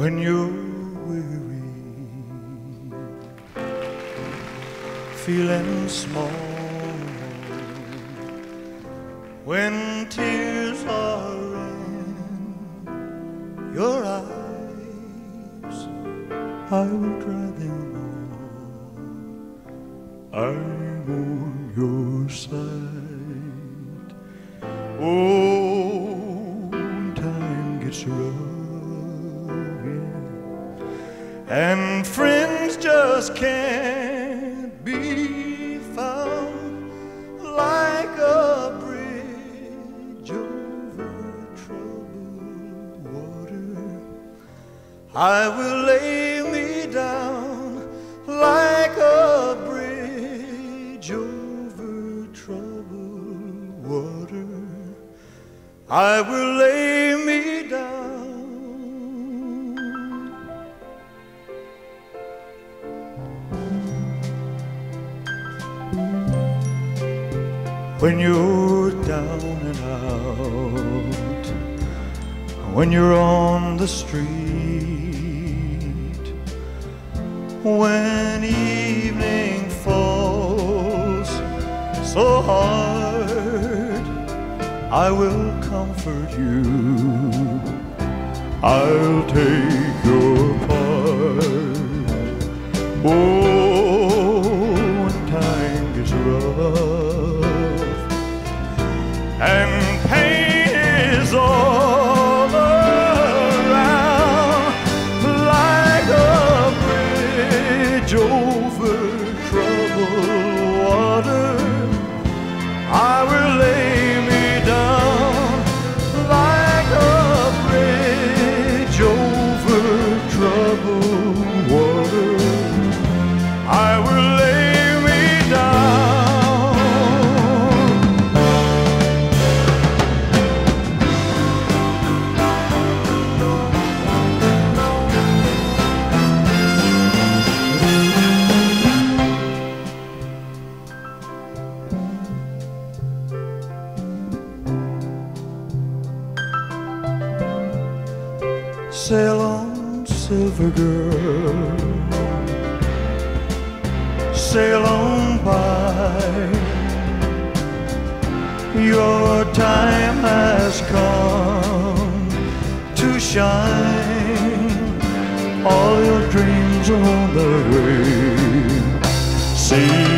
when you're weary, feeling small, when tears are in your eyes, I will dry them all. I'm on your side. Oh, time gets rough, and friends just can't be found like a bridge over troubled water. I will lay me down like a bridge over troubled water. I will lay When you're down and out, when you're on the street, when evening falls so hard, I will comfort you. I'll take and Sail on, silver girl. Sail on by. Your time has come to shine. All your dreams on the way. See